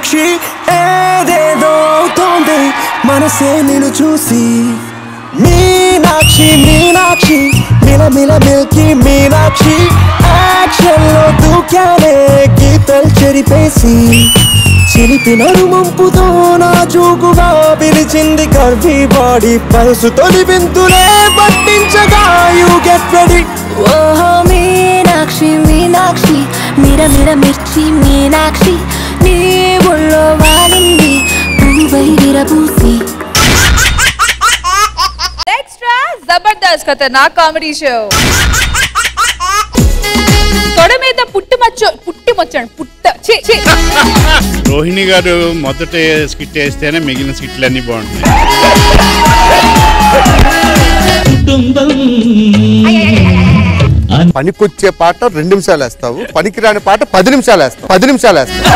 సాక్షి ఏదేదో అవుతోంది మనసే నిన్ను చూసి. మీనాక్షి మీనాక్షి మిల మిల మిల్కి మీనాక్షి. యాక్షన్లో దూకాలే గీతలు చెరిపేసి. చిలిపిన రుమంపుతో నా చూకుగా పిలిచింది కర్వీ బాడీ. పల్సు తొలి వింతులే పట్టించగా యూ గెట్ రెడీ. ఓహో మీనాక్షి మీనాక్షి మిర మిర మిర్చి మీనాక్షి. ఒళ్ళో వాలింది పువ్వై విరబూసి. ఎక్స్ట్రా జబర్దస్త్ ఖతర్నాక్ కామెడీ షో. తొడ మీద పుట్టుమచ్చ పుట్టిమొచ్చాడు పుట్ట ఛీ, ఛీ. రోహిణి గారు మొదట స్కిట్ వేస్తేనే మిగిలిన స్కిట్లన్నీ బాగుంటాయి పనికొచ్చే పాట రెండు నిమిషాలు వేస్తావు పనికి రాని పాట పది నిమిషాలు వేస్తావు పది నిమిషాలు వేస్తావు.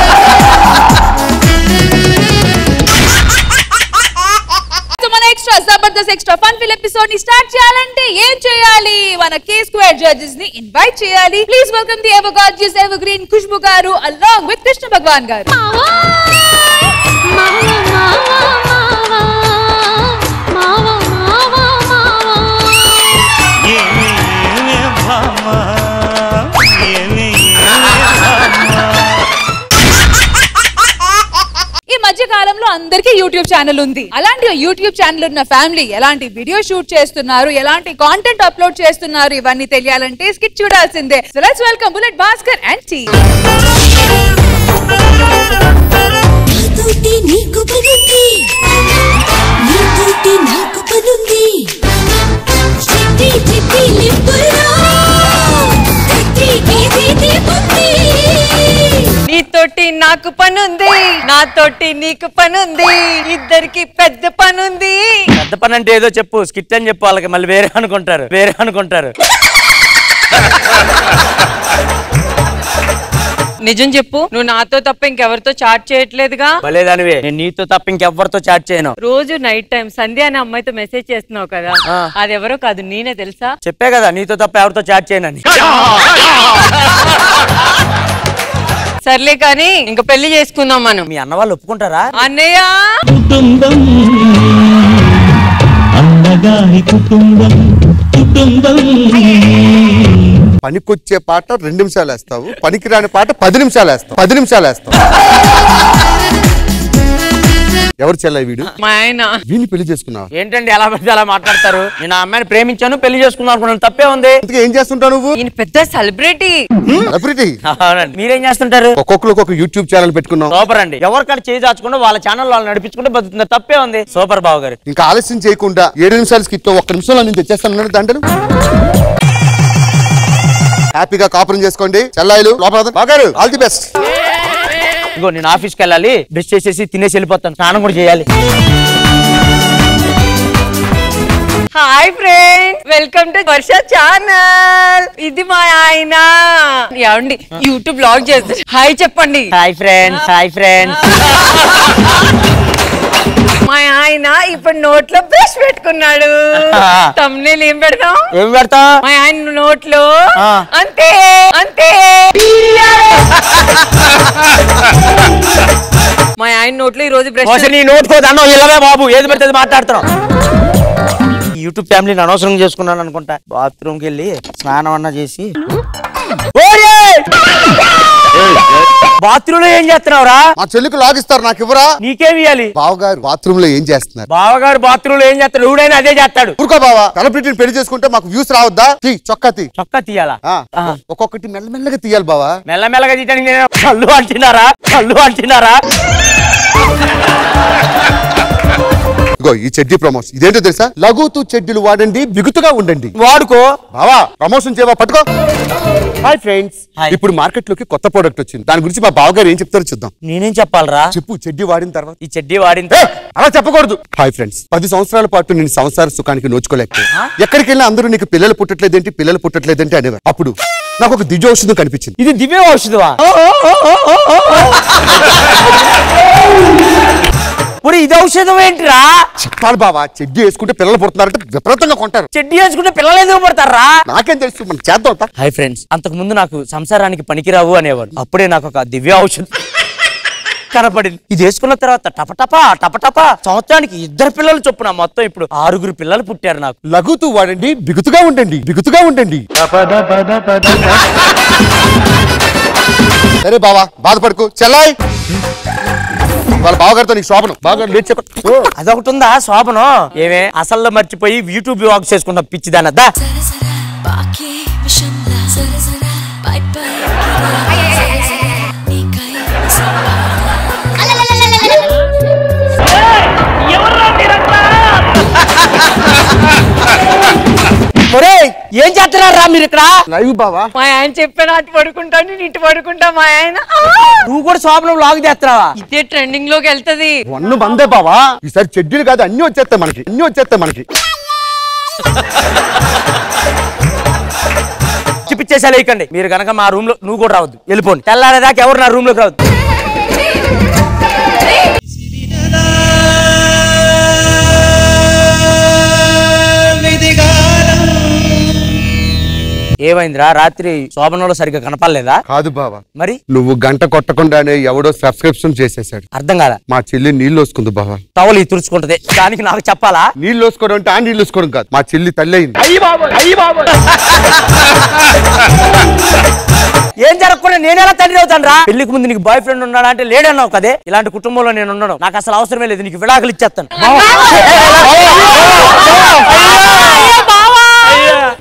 సో మన extra Jabardasth extra fun fill ఎపిసోడ్ని start చేయాలంటే ఏం చేయాలి? మన కే స్క్వేర్ జడ్జెస్ని ఇన్వైట్ చేయాలి. Please welcome the ever gorgeous evergreen Khushbu garu along with Krishna Bhagavan గారు. మధ్య కాలంలో అందరికీ యూట్యూబ్ ఛానల్ ఉంది. అలాంటి యూట్యూబ్ ఛానల్ ఉన్న ఫ్యామిలీ ఎలాంటి వీడియో షూట్ చేస్తున్నారు ఎలాంటి కాంటెంట్ అప్లోడ్ చేస్తున్నారు ఇవన్నీ తెలియాలంటే స్కిట్ చూడాల్సిందే. So welcome Bullet Bhaskar and tea నీకు పనుంది. నీతోటి నాకు పనుంది. చిట్టి చిట్టి లిప్పుల్లో నీతోటి నాకు పనుంది. నాతోటి నీకు పనుంది. ఇద్దరికి పెద్ద పనుంది. పెద్ద పని అంటే ఏదో చెప్పు. స్కిట్ అని చెప్పు వాళ్ళకి. మళ్ళీ వేరే అనుకుంటారు. వేరే అనుకుంటారు. నిజం చెప్పు. నువ్వు నాతో తప్ప ఇంకెవరితో చాట్ చేయట్లేదుగా? భలేదానివే నేను నీతో తప్ప ఇంకెవ్వరితో చాట్ చేయను. రోజు నైట్ టైం సంధ్య అనే అమ్మాయితో మెసేజ్ చేస్తున్నావు కదా. అది ఎవరో కాదు నేనే తెలుసా? చెప్పే కదా నీతో తప్ప ఎవరితో చాట్ చేయనని. సర్లే కానీ ఇంకా పెళ్ళి చేసుకుందాం మనం. మీ అన్న వాళ్ళు ఒప్పుకుంటారా? అన్నయ్య! కుటుంబం అన్నగారి కుటుంబం కుటుంబం. పనికొచ్చే పాట రెండు నిమిషాలు వేస్తావు పనికి రాని పాట పది నిమిషాలు వేస్తావు పది నిమిషాలు వేస్తావు. ఎవరు చెల్లై వీడు? మా ఆయన. వీడిని పెళ్ళి చేసుకున్నావు? ఏంటండి ఎలా పడితే అలా మాట్లాడతారు? నేను ఆ అమ్మాయిని ప్రేమించాను పెళ్ళి చేసుకుందాం అనుకున్నాను. తప్పే ఉంది. అందుకే ఏం చేస్తుంటావు నువ్వు? ఈయన పెద్ద సెలబ్రిటీ. సెలబ్రిటీ? అవునండి. మీరేం చేస్తుంటారు? ఒక్కొక్కరు ఒక్కొక్క యూట్యూబ్ ఛానల్ పెట్టుకున్నావు. సూపర్ అండి. ఎవరికాడ చేయి దాచుకుంటే వాళ్ళ ఛానల్ వాళ్ళు నడిపించుకుంటే బతుకుతుంది. తప్పే ఉంది. సూపర్ బాబు గారు. ఇంకా ఆలస్యం చేయకుండా ఏడు నిమిషాలు స్కిట్ ఒక్క నిమిషంలో నేను తెచ్చేస్తాను. దండలు. హ్యాపీగా కాపురం చేసుకోండి. చెల్లాయిలు లోపల బాగారు ఆల్ ది బెస్ట్. ఇగో నేను ఆఫీస్కి వెళ్ళాలి బ్రష్ చేసేసి తినేసి వెళ్ళిపోతాను. స్నానం కూడా చేయాలి. Hi friends welcome to Varsha channel. ఇది మా ఆయన. ఏమండి యూట్యూబ్ బ్లాగ్ చేస్తారు. హాయ్ చెప్పండి. Hi friends hi friends. మా ఆయన ఇప్పుడు నోట్లో బ్రష్ పెట్టుకున్నాడు. తమ్నేల్ ఏం పెడతాం ఏం పెడతా? మా ఆయన నోట్లో. అంతే అంతే. మా ఆయన నోట్లో ఈ రోజు బ్రష్ నీ నోటుకో దండం ఇల్లవే బాబు ఏది పడితే మాట్లాడుతున్నాం యూట్యూబ్ ఫ్యామిలీని అనవసరం చేసుకున్నాను అనుకుంటా. బాత్రూమ్కి వెళ్ళి స్నానం అన్నా చేసి. బాత్రూమ్లో ఏం చేస్తున్నావురా? మా చెల్లికి లాగిస్తారు నాకు ఇవ్వరా? నీకేమి ఇవ్వాలి బావగారు బాత్రూమ్లో ఏం చేస్తున్నారు? బావగారు బాత్రూమ్లో ఏం చేస్తాడు? ఎవడైనా అదే చేస్తాడు. ఊరుకో బావా సెలబ్రిటీని పెళ్ళి చేసుకుంటే మాకు వ్యూస్ రావద్దా? తీ చొక్కా తీ. చొక్కా తీయాలా. ఒక్కొక్కటి మెల్లమెల్లగా తీయాలి బావా. మెల్లమెల్లగా తీయడానికి నేను కళ్ళు అంటున్నారా? కళ్ళు అంటున్నారా? ఇగో ఈ చెడ్డీ ప్రమోషన్ ఇదేంటో తెలుసా? లఘుతు చెడ్డీలు వాడండి బిగుతుగా ఉండండి. వాడుకో. బావా ప్రమోషన్ చేయవా? పట్టుకో. Hi friends Hi. ఇప్పుడు మార్కెట్లోకి కొత్త ప్రోడక్ట్ వచ్చింది. దాని గురించి మా బావగారు ఏం చెప్తారో చూద్దాం. నేనేం చెప్పాలరా? చెప్పు చెడ్డీ వాడిన తర్వాత. ఈ చెడ్డీ వాడిన అలా చెప్పకూడదు. హాయ్ ఫ్రెండ్స్ పది సంవత్సరాల పాటు నేను సంసార సుఖానికి నోచుకోలేకపోయా ఎక్కడికి వెళ్ళినా అందరూ నీకు పిల్లలు పుట్టట్లేదేంటి పిల్లలు పుట్టట్లేదంటే అనేవారు. అప్పుడు నాకు ఒక దివ్యౌషధం కనిపించింది. ఇది దివ్య ఔషధమా? ఇప్పుడు ఇది ఔషధం ఏంటిరా? చెప్పాలి బావా చెడ్డీ వేసుకుంటే పిల్లలు పుడుతున్నారంటే విపరీతంగా కొంటారు. చెడ్డీ వేసుకుంటే పిల్లలు ఎందుకు పడతారా? నాకేం తెలుసు మనం చేద్దాం. హాయ్ ఫ్రెండ్స్ అంతకు ముందు నాకు సంసారానికి పనికిరావు అనేవాడు. అప్పుడే నాకు ఒక దివ్య ఔషధం కనపడింది. ఇది వేసుకున్న తర్వాత టపటపా టపటపా సంవత్సరానికి ఇద్దరు పిల్లలు చొప్పున మొత్తం ఇప్పుడు ఆరుగురు పిల్లలు పుట్టారు నాకు. లఘుతూ వాడండి బిగుతుగా ఉండండి బిగుతుగా ఉండండి. సరే బావా బాధపడుకో చెల్లాయ్. వాళ్ళ బావగారితో నీకు శోభనం. బావగారు లేచి చెప్ప అదొకటి ఉందా? శోభనం? ఏమే? అసలు మర్చిపోయి యూట్యూబ్ వ్లాగ్ చేసుకుంటాం పిచ్చిదానద్దా బాకే ఒరేయ్ ఏం చేస్తున్నారు రా మీరు ఇక్కడ? లైవ్ బావా? మా ఆయన చెప్పాను అటు పడుకుంటాను నేను ఇటు పడుకుంటా మా ఆయన! నువ్వు కూడా శోభనం వ్లాగ్ చేస్తున్నావా? ఇదే ట్రెండింగ్లోకి వెళ్తది. వన్ను బందే బావా? ఈసారి చెడ్డీలు కాదు అన్ని వచ్చేస్తాయి మనకి అన్ని వచ్చేస్తాయి మనకి. చూపించేసా లేకండి మీరు కనుక మా రూమ్లో నువ్వు కూడా రావద్దు. వెళ్ళిపోండి. తెల్లారేదాకా ఎవరు నా రూమ్లోకి రావద్దు. ఏమైందిరా? రాత్రి శోభనంలో సరిగ్గా కనపడలేదా? కాదు బావా. మరి? నువ్వు గంట కొట్టకుండానే ఎవడో సబ్స్క్రిప్షన్ చేసేసాడు. అర్థం కాదా? మా చెల్లి నీళ్ళు వస్తుంది బావా. టవల్ ఈ తుడుచుకుంటది. దానికి నాకు చెప్పాలా? నీళ్ళు వేసుకోవడం అంటే ఆ నీళ్ళు వేసుకోవడం కాదు. మా చెల్లి తల్లి అయింది. ఏం జరగకుండా నేను ఎలా తండ్రి అవుతాను రా పెళ్ళికి ముందు నీకు బాయ్ ఫ్రెండ్ ఉన్నాడా అంటే లేడన్నావు కదే? ఇలాంటి కుటుంబంలో నేను ఉండను. నాకు అసలు అవసరమే లేదు. నీకు విడాకులు ఇచ్చేస్తాను.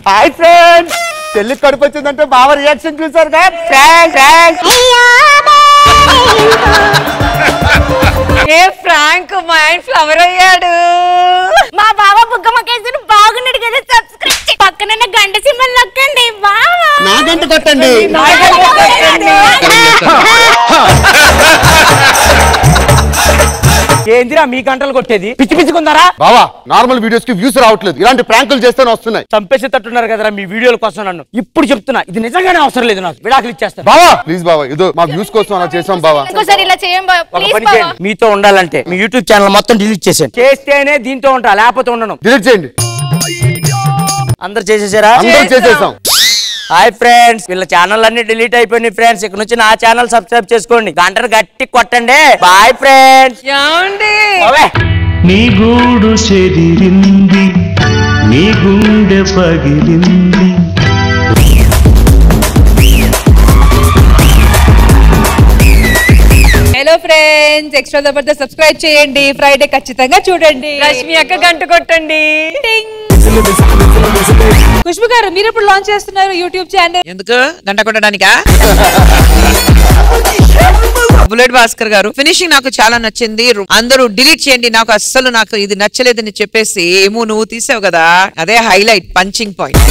హాయ్ ఫ్రెండ్స్ చెల్లి కడుపు వచ్చిందంటే బావ రియాక్షన్ చూసారు ఏ ఫ్రాంక్ మా ఆయన ఫ్లవర్ అయ్యాడు. మా బావ బుగ్గమ్మకేసిన బాగున్నాడు కదా సబ్స్క్రైబ్ పక్కన గంట సింబల్ నొక్కండి. బావా నా గంట కొట్టండి. ఏందిరా మీ గంటలు కొట్టేది? పిచ్చి పిచ్చుకుందారా? బావా నార్మల్ వీడియోస్కి వ్యూస్ రావట్లేదు. ఇలాంటి ప్రాంకులు చేస్తేనే వస్తున్నాయి. చంపేసి తట్టున్నారు కదరా మీ వీడియోల కోసం నన్ను. ఇప్పుడు చెప్తున్నా ఇది నిజంగానే అవసరం లేదు నాకు. విడాకులు ఇచ్చేస్తాను. బావా! ప్లీజ్ బావా ఏదో మా వ్యూస్ కోసం అలా చేసాం బావా. ఇంకోసారి ఇలా చేయం బావ. ఒక ప్లీజ్ పని బావా. చేయండి మీతో ఉండాలంటే మీ యూట్యూబ్ ఛానల్ మొత్తం డిలీట్ చేసాను చేస్తేనే దీంతో ఉంటా లేకపోతే ఉండను. డిలీట్ చేయండి. అందరు చేసేసారా? అందరూ చేసేసాం. హాయ్ ఫ్రెండ్స్ వీళ్ళ ఛానల్ అన్ని డిలీట్ అయిపోయినాయి ఫ్రెండ్స్. ఇక్కడ నుంచి నా ఛానల్ సబ్స్క్రైబ్ చేసుకోండి. గంటను గట్టి కొట్టండి. బాయ్ ఫ్రెండ్స్ ఏమండి? నీ గూడు చెదిరింది నీ గుండె పగిలింది. Hello friends extra Jabardasth subscribe చేయండి. ఫ్రైడే ఖచ్చితంగా చూడండి. రష్మి అక్క గంట కొట్టండి. ఖుష్బు గారు మీరు ఎప్పుడు లాంచ్ చేస్తున్నారు యూట్యూబ్ ఛానల్ ఎందుకు? గంట కొట్టడానికా? బుల్లెట్ భాస్కర్ గారు ఫినిషింగ్ నాకు చాలా నచ్చింది. అందరూ డిలీట్ చేయండి. నాకు అస్సలు నాకు ఇది నచ్చలేదని చెప్పేసి ఏమో నువ్వు తీసావు కదా. అదే highlight punching point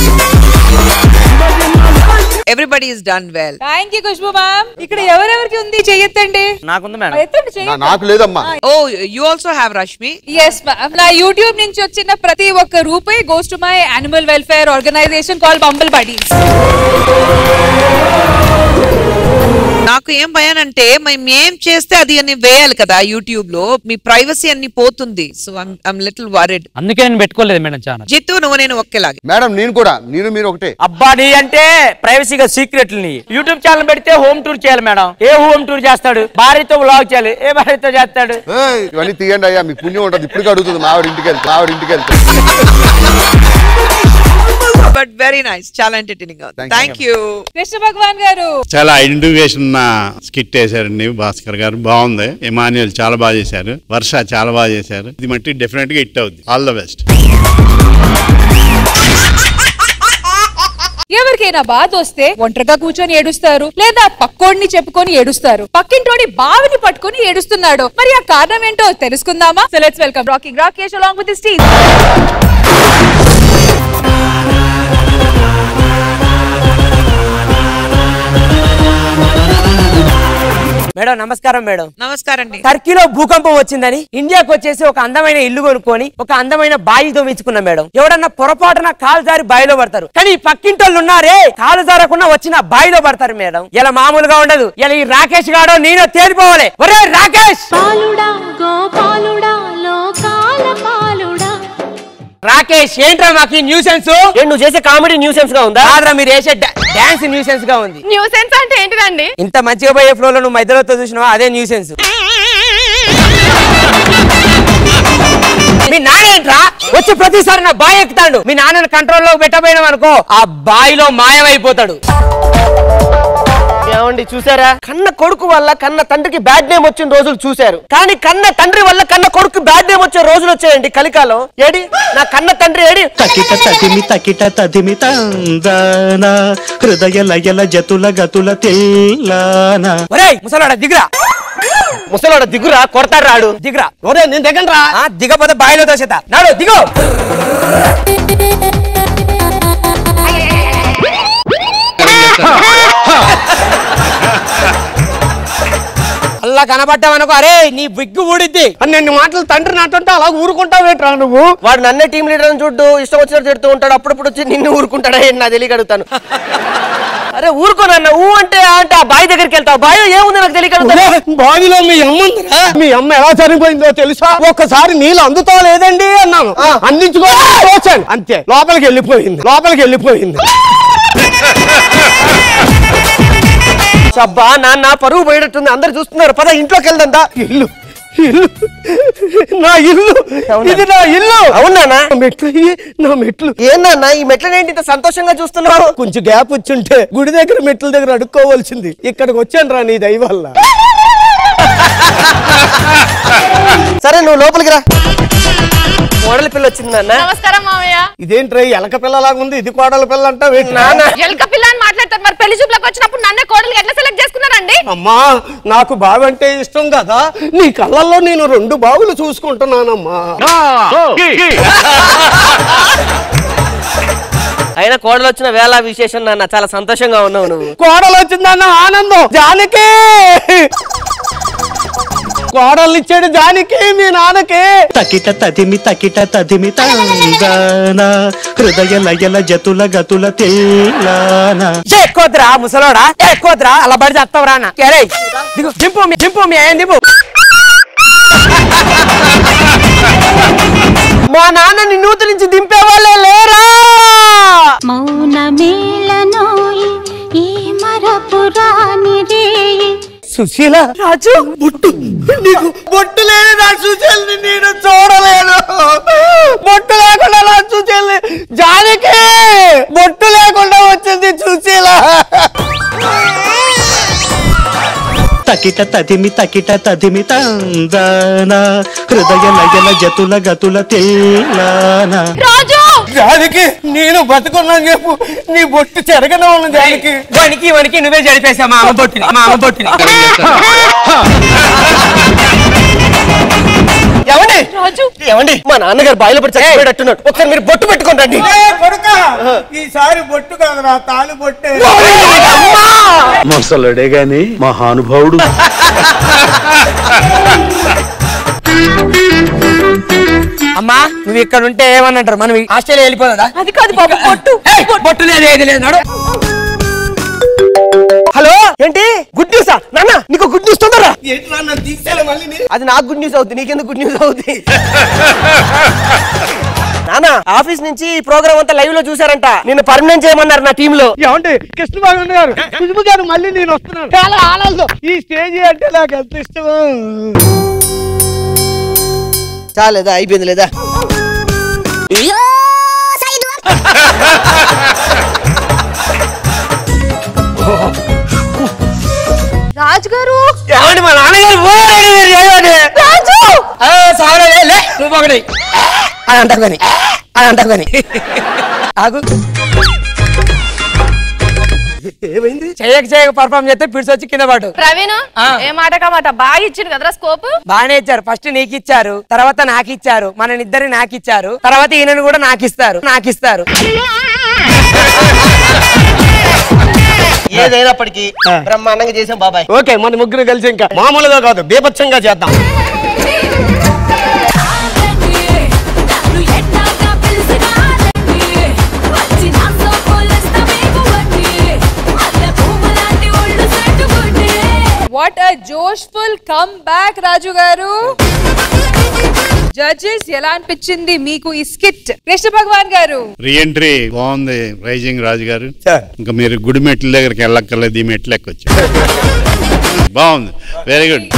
everybody is done well thank you Khushbu ma'am ఇక్కడ ఎవరెవరికి ఉంది? చెయ్యొద్దండి. నాకుంది మేడం ఎత్తండి చెయ్యి నాకు లేదమ్మా. ఓ you also have Rashmi yes ma'am నా యూట్యూబ్ నుంచి వచ్చిన ప్రతి ఒక్క రూపాయి goes to my animal welfare organisation call Bumble Buddies నాకు ఏం భయం అంటే మేము ఏం చేస్తే అది అని వేయాలి కదా యూట్యూబ్లో మీ ప్రైవసీ అన్ని పోతుంది. సో ఐమ్ లిటిల్ వరిడ్ అందుకే నేను పెట్టుకోలేదు మేడం ఛానల్. జిత్తు నువ్వు నేను ఒకేలాగే మేడం నేను కూడా నేను మీరు ఒకటే. అబ్బా నీ అంటే ప్రైవసీగా సీక్రెట్లు నీ యూట్యూబ్ ఛానల్ పెడితే హోమ్ టూర్ చేయాలి మేడం. ఏ హోమ్ టూర్ చేస్తాడు? భార్యతో వ్లాగ్ చేయాలి. ఏ భార్యతో చేస్తాడు? ఏయ్, ఇవన్నీ తీయండి అయ్యా మీకు పుణ్యం ఉంటుంది. ఇప్పుడు అడుగుతుంది మావిడ ఇంటికి వెళ్తే మావిడ ఇంటికి వెళ్తే. బట్ వెరీ నైస్ చాలా entertaining thank you Krishna Bhagavan garu. చాలా ఐడెంటిఫికేషన్ ఉన్న స్కిట్ వేశారండి భాస్కర్ గారు. బాగుంది. ఇమాన్యుల్ చాలా బాగా చేశారు. వర్ష చాలా బాగా చేశారు. ఇది మట్టి డెఫినెట్గా హిట్ అవుద్ది. ఆల్ ద బెస్ట్ ఎవరికైనా బాధ వస్తే ఒంటరిగా కూర్చొని ఏడుస్తారు. లేదా పక్కోడిని చెప్పుకొని ఏడుస్తారు. పక్కింటోడి బావిని పట్టుకొని ఏడుస్తున్నాడు. మరి ఆ కారణం ఏంటో తెలుసుకుందామా? So let's welcome rocking Rakesh along with Steve madam నమస్కారం మేడం. నమస్కారం అండి. టర్కీలో భూకంపం వచ్చిందని ఇండియాకి వచ్చేసి ఒక అందమైన ఇల్లు కొనుక్కొని ఒక అందమైన బాయి దోమించుకున్నాం మేడం. ఎవడన్నా పొరపాటున కాలు జారి బావిలో పడతారు. కానీ ఈ పక్కింటోళ్ళు ఉన్నారే కాలు జారకుండా వచ్చిన బావిలో పడతారు మేడం. ఇలా మామూలుగా ఉండదు. ఇలా ఈ రాకేష్ గాడో నేను తేలిపోవాలి. ఒరే రాకేష్! పాలుడా గోపాలుడా రాకేష్ ఏంట్రా మాకు న్యూసెన్స్ నువ్వు చేసే కామెడీ న్యూసెన్స్గా ఉందా? కాదురా మీరు వేసే డాన్స్ న్యూసెన్స్గా ఉంది. న్యూసెన్స్ అంటే ఏంటిదండి? ఇంత మంచిగా పోయే ఫ్లో లో నువ్వు మధ్యలో చూసినావా? అదే న్యూసెన్స్ మీ నాన్న ఏంట్రా? వచ్చి ప్రతిసారి నా బాయ్ ఎక్కుతాడు. మీ నాన్నని కంట్రోల్లో పెట్టబోయినాం అనుకో ఆ బాయిలో మాయమైపోతాడు. ఏమండి చూసారా? కన్న కొడుకు వల్ల కన్న తండ్రికి బ్యాడ్ నేమ్ వచ్చిన రోజులు చూశారు. కానీ కన్న తండ్రి వల్ల కన్న కొడుకు బ్యాడ్ నేమ్ వచ్చే రోజులు వచ్చాయండి కలికాలం. ఏడి? నా కన్న తండ్రి ఏడి? తకిట తదిమి తకిట తదిమి తందాన. హృదయ లయల జతుల గతుల తెల్లాన. ఒరేయ్ ముసలాడ దిగురా. ముసలోడ దిగురా కొడతాడు రాడు. దిగురా. ఒరే నేను దిగండి రా ఆ దిగపోతే బాయిలో దోసేత నాడు దిగు. అల్లా కనబడ్డావనుకో అరే నీ బిగ్గు ఊడిద్ది. అన్ని మాటలు తండ్రి నాటుంటే అలా ఊరుకుంటావు ఏంట్రా నువ్వు? వాడు నన్నే టీం లీడర్ అని చూడ్డు ఇష్టం వచ్చినట్టు తిడుతూ ఉంటాడు అప్పుడప్పుడు వచ్చి నిన్ను ఊరుకుంటాడా ఏంటి నా తెలియక అడుగుతాను. అరే ఊరుకోనన్న ఊ అంటే అంటే ఆ బావి దగ్గరికి వెళ్తావు. బావి ఏముంది నాకు తెలియక బావిలో మీ అమ్మ ఉందిరా. మీ అమ్మ ఎలా చనిపోయిందో తెలుసా? ఒక్కసారి నీళ్ళు అందుతా లేదండి అన్నాను. అందించుకో వచ్చాను. అంతే. లోపలికి వెళ్ళిపోయింది లోపలికి వెళ్ళిపోయింది. అబ్బా నాన్న పరువు పోయేటట్టుంది. అందరు చూస్తున్నారు. పద ఇంట్లోకి వెళ్దా ఇల్లు ఇల్లు నా ఇల్లు. ఇది నా ఇల్లు. అవునా మెట్లు నా మెట్లు. ఏందన్నా ఈ మెట్లని ఏంటి ఇంత సంతోషంగా చూస్తున్నావు? కొంచెం గ్యాప్ వచ్చుంటే గుడి దగ్గర మెట్ల దగ్గర అడుక్కోవాల్సింది. ఇక్కడికి వచ్చాను రా నీ దయ వల్ల. సరే నువ్వు లోపలికి రా. కోడలి పిల్ల వచ్చింది నాన్న. నమస్కారం మామయ్య. ఇదేంట్రా ఎలక పిల్లలాగా ఉంది? ఇది కోడల పిల్ల అంటావు నాన్న. ఎలక పిల్ల అని మాట్లాడతారు. మరి పెళ్ళి చూపులకు వచ్చినప్పుడు నన్నే కోడలు ఎట్లా సెలెక్ట్ చేసుకున్నారండి? అమ్మా నాకు బావి అంటే ఇష్టం కదా. నీ కళ్ళల్లో నేను రెండు బావులు చూసుకుంటున్నానమ్మా. అయినా కోడలు వచ్చిన వేళ విశేషం నాన్న. చాలా సంతోషంగా ఉన్నావు నువ్వు. కోడలు వచ్చిందన్న ఆనందం జానకి. కోడలు ఇచ్చాడు జానకి మీ నాన్నకి. తకిట తదిమి తకిట తదిమి హృదయ లయల జతుల గతుల తెల్లాన. ఎక్కువద్రా ముసలోడా? ఎక్కువద్రా అలా పడి చేస్తావురా అన్న. అరే దిగు. దింపు మీ దింపు మీ ఆయన దింపు మా నాన్నని నూతి నుంచి దింపే వాళ్ళే లేరా ఈ మరపురాని రేయి సుశీల. రాజు! బొట్టు. నీకు బొట్టు లేని నా సుశీల్ని నేను చూడలేను బొట్టు లేకుండా నా సుశీల్ని జానకి! బొట్టు లేకుండా వచ్చింది సుశీల. తకిట తదిమి తకిట తదిమి తందాన హృదయ లయల జతుల గతుల తెల్లాన రాజు! జానకి నేను బతుకున్నాను చెప్పు. నీ బొట్టు చెరగన ఉన్న జానకి. వణికి వణికి నువ్వే జరిపేసా మా అమ్మ బొట్టిని మా అమ్మ బొట్టిని. ఏమండి? రాజు. ఏమండి? మా నాన్నగారు బాయిలో పడి చచ్చిపోయేటట్టున్నాడు. ఒకసారి మీరు బొట్టు పెట్టుకోండి రండి. ఈసారి బొట్టు కాదురా తాళి బొట్టే. మొసలుడే గాని మహానుభావుడు. అమ్మా నువ్వు ఇక్కడ ఉంటే ఏమనంటారు మనం ఆస్ట్రేలియా వెళ్ళిపోదా అది కాదు బాబు పొట్టు ఏయ్, బొట్టు లేదు ఏది లేదు ఏంటి? గుడ్ న్యూసా నాన్న నీకు గుడ్ న్యూస్ తొందరరా. ఎట్లా నన్ను తీసుకెళ్ళి మళ్ళీ నీ- అది నాకు గుడ్ న్యూస్ అవుతుంది నీకెందుకు గుడ్ న్యూస్ అవుతుంది నాన్న ఆఫీస్ నుంచి ఈ ప్రోగ్రామ్ అంతా లైవ్లో చూసారంట నిన్ను పర్మనెంట్ చేయమన్నారు నా టీమ్లో. ఏమండి కృష్ణబాబు గారు కుజుము గారు మళ్ళీ నేను వస్తున్నాను. చాలా ఆనందం. ఈ స్టేజ్ అంటే నాకు ఎంత ఇష్టమో చాలేదా అయిపోయింది లేదా? రాజు గారు ఏమండి మా నాన్నగారు మీరు. రాజు! సావరా, లే, నువ్వు ఒకటి కానీ ఆగు. ఏమైంది? చేయక చేయక పర్ఫామ్ చేస్తే పిడిచి వచ్చి కింద పడు. ప్రవీణ్. ఏ మాట బాగా ఇచ్చిండు కదరా స్కోప్? బాగానే ఇచ్చారు. ఫస్ట్ నీకు ఇచ్చారు తర్వాత నాకు ఇచ్చారు మన ఇద్దరి నాకు ఇచ్చారు తర్వాత ఈయనను కూడా నాకు ఇస్తారు నాకు ఇస్తారు. ఏదైనప్పటికీ బ్రహ్మాండంగా చేసాం బాబాయ్. ఓకే మన ముగ్గురు కలిసి ఇంకా మామూలుగా కాదు బీభత్సంగా చేద్దాం. What a జోష్ఫుల్ come back Raju garu. Judges ఎలా అనిపించింది మీకు ఈ స్కిట్ కృష్ణ భగవాన్ గారు. రీఎంట్రీ బాగుంది రైజింగ్ రాజు గారు. ఇంకా మీరు గుడి మెట్ల దగ్గరికి వెళ్ళక్కర్లేదు ఈ మెట్లు ఎక్కొచ్చు బాగుంది. Very good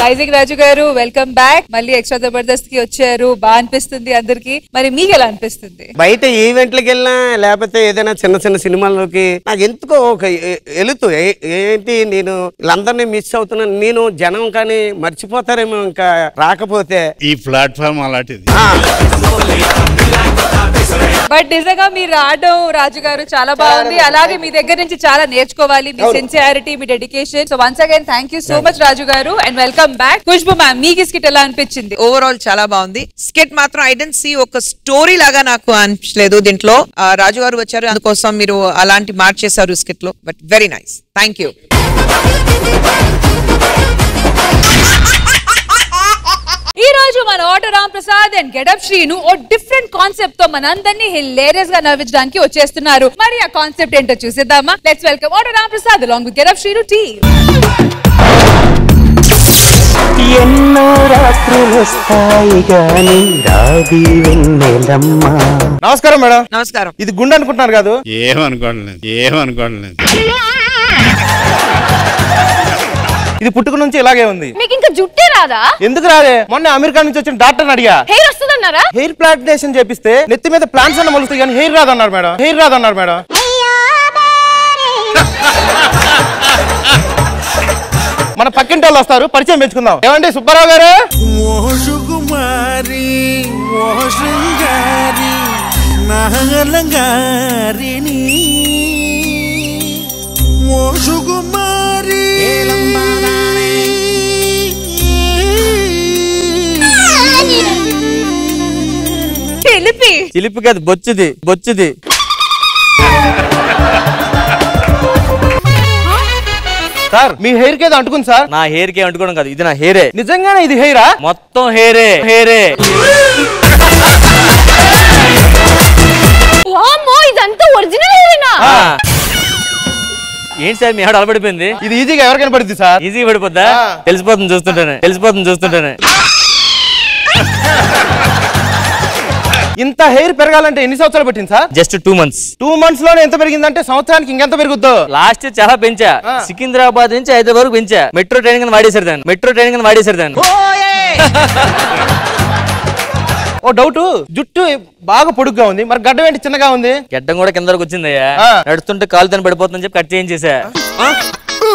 rising Raju garu welcome back మళ్ళీ ఎక్స్ట్రా జబర్దస్త్కి వచ్చారు. బాగా అనిపిస్తుంది అందరికి. మరి మీకు ఎలా అనిపిస్తుంది? బయట ఈవెంట్లకు వెళ్ళినా లేకపోతే ఏదైనా చిన్న చిన్న సినిమాల్లోకి నాకు ఎందుకో ఒక ఎలుతు ఏంటి నేను వీళ్ళందరినీ మిస్ అవుతున్నాను. నేను జనం కానీ మర్చిపోతారేమో ఇంకా రాకపోతే. ఈ ప్లాట్ఫామ్ అలాంటిది. బట్ నిజంగా మీరు ఆడడం రాజు గారు చాలా బాగుంది. అలాగే మీ దగ్గర నుంచి చాలా నేర్చుకోవాలి. మీ sincerity me dedication so once again thank you so much Raju గారు. And welcome back Khushbu ma'am మీకు స్కిట్ ఎలా అనిపించింది? ఓవరాల్ చాలా బాగుంది. స్కెట్ మాత్రం ఐ డెంట్ సీ ఒక స్టోరీ లాగా నాకు అనిపించలేదు దీంట్లో. రాజు గారు వచ్చారు. అందుకోసం మీరు అలాంటి మార్చేశారు స్కెట్లో. But very nice thank you ఈ రోజు మన auto Ram Prasad and getup Srinu oh different కాన్సెప్ట్తో మనందరినీ హిలేరియస్గా నవ్వించడానికి వచ్చేస్తున్నారు. మరి ఆ కాన్సెప్ట్ ఏంటో చూసేద్దామా? Let's welcome auto Ram Prasad along with getup Srinu tea ఎన్నో రాత్రులు వస్తాయి గాని రాది వెన్నెలమ్మ. నమస్కారం మేడం. నమస్కారం. ఇది గుండె అనుకుంటున్నారు కాదు? ఏమనుకోవట్లేదు ఏమనుకోవట్లేదు. ఇది పుట్టుక నుంచి ఇలాగే ఉంది. మీకు ఇంకా జుట్టే రాదా? ఎందుకు రాదే? మొన్న అమెరికా నుంచి వచ్చిన డాక్టర్ అడిగా. హెయిర్ వస్తుందన్నారా? హెయిర్ ప్లాంటేషన్ చేపిస్తే నెత్తి మీద ప్లాంట్స్ అన్న మొలుస్తాయి కానీ హెయిర్ రాదన్నారు మేడం. హెయిర్ రాదన్నారు మేడం. మన పక్కింటి వాళ్ళు వస్తారు పరిచయం పెంచుకుందాం. ఏమండి సుబ్బారావు గారు? ఓ శృంగారి నాగలంగారిని. ఓషుకుమారి తెలిపి చిలిపి కాదు బొచ్చుది బొచ్చుది. సార్ మీ హెయిర్కి ఏదో అంటుకుంది సార్. నా హెయిర్కి అంటుకోవడం కాదు ఇది నా హెయిరే. నిజంగానే ఇది హెయిరా? మొత్తం హెయిరే హెయిరే. ఇదంతా ఒరిజినల్ హెయిరేనా. ఏంటి సార్ మీ ఆవిడ అలబడిపోయింది? ఇది ఈజీగా ఎవరికైనా పడుతుంది సార్? ఈజీ పడిపోద్దా. తెలిసిపోతుంది చూస్తుంటేనే తెలిసిపోతుంది చూస్తుంటేనే. ఇంత హెయిర్ పెరగాలంటే ఎన్ని సంవత్సరాలు పట్టింది sir? Just two months two మంత్స్లోనే ఎంత పెరిగిందంటే సంవత్సరానికి ఇంకెంత పెరుగుద్దో? లాస్ట్ చాలా పెంచా. సికింద్రాబాద్ నుంచి హైదరాబాద్ వరకు పెంచా. మెట్రో ట్రైన్ కింద వాడేశారు దాన్ని. మెట్రో ట్రైన్ కింద వాడేశారు దాన్ని. ఓ డౌట్ జుట్టు బాగా పొడుగ్గా ఉంది మరి గడ్డం ఏంటి చిన్నగా ఉంది? గడ్డం కూడా కింద వరకు వచ్చిందయ్యా. ఆ. నడుస్తుంటే కాలు తను పడిపోతుందని చెప్పి కట్ చేయించేసా.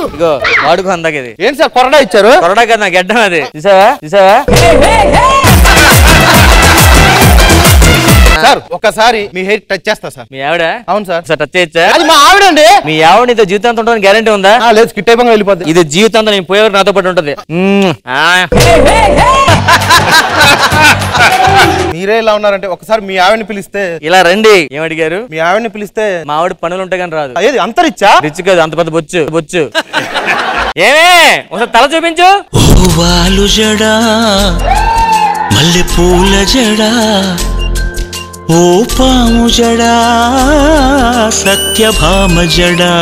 ఇగో వాడుకో అందాక ఇది. ఏంటి సార్ కొరడా ఇచ్చారు? కొరడా కదా గడ్డం అది. చూసావా? చూసావా? సార్ ఒకసారి మీ హెయిర్ టచ్ చేస్తా సార్. మీ ఆవిడ? అవును సార్. ఒకసారి టచ్ చేయొచ్చా? అది మా ఆవిడండి. మీ ఆవిడ నీతో జీవితాంతం ఉంటుంది గ్యారంటీ ఉందా? ఆ, లేదు స్కిట్ అయిపోయి వెళ్ళిపోద్ది. ఇది జీవితాంతం నేను పోయేవారు నాతో పాటు ఉంటది. మ్మ్. ఆ. మీరే ఇలా ఉన్నారంటే ఒకసారి మీ ఆవిడని పిలిస్తే ఇలా రండి. ఏమడిగారు? మీ ఆవిడని పిలిస్తే మా ఆవిడ పనులు ఉంటాయి కానీ రాదు. ఏది అంతరిచ్చా రిచ్ కాదు అంత పెద్ద బొచ్చు బొచ్చు. ఏమే ఒకసారి తల చూపించు. వాలు జడా మల్లె పూల జడా ఓ పాము జడా సత్యభామ జడా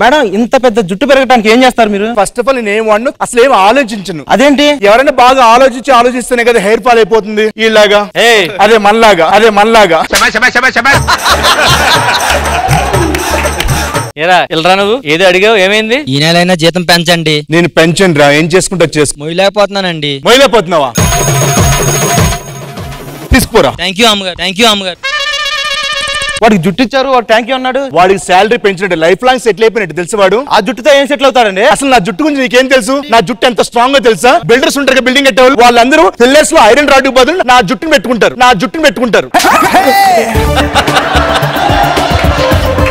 మేడం ఇంత పెద్ద జుట్టు పెరగడానికి ఏం చేస్తారు మీరు? ఫస్ట్ ఆఫ్ ఆల్ నేను ఏం వాడిను అసలు ఏం ఆలోచించను. అదేంటి? ఎవరైనా బాగా ఆలోచించి ఆలోచిస్తేనే కదా హెయిర్ ఫాల్ అయిపోతుంది. ఇలాగా. ఏయ్ అదే మనలాగా అదే మనలాగా. ఏరా నువ్వు? ఏదో అడిగావు? ఏమైంది? ఈ నెలైనా జీతం పెంచండి. నేను పెన్షన్ రా ఏం చేసుకుంటా చేసుకో. మొయ్యలేకపోతున్నానండి. మొయలేకపోతున్నావా తీసుకోరా థ్యాంక్ యూ అమ్మగారు. థ్యాంక్ యూ అమ్మగారు. వాడికి జుట్టు ఇచ్చారు వాడు థ్యాంక్ యూ అన్నాడు. వాడికి శాలరీ పెంచినట్టు లైఫ్ లాంగ్ సెటిల్ అయిపోయినట్టు తెలుసు వాడు. ఆ జుట్టుతో ఏం సెటిల్ అవుతాడండి? అసలు నా జుట్టు గురించి నీకేం తెలుసు? నా జుట్టు ఎంత స్ట్రాంగ్గా తెలుసా? బిల్డర్స్ ఉంటారు బిల్డింగ్ కట్టేవాళ్ళు. వాళ్ళందరూ పిల్లర్స్లో ఐరన్ రాడ్ బదులు నా జుట్టుని పెట్టుకుంటారు. నా జుట్టుని పెట్టుకుంటారు.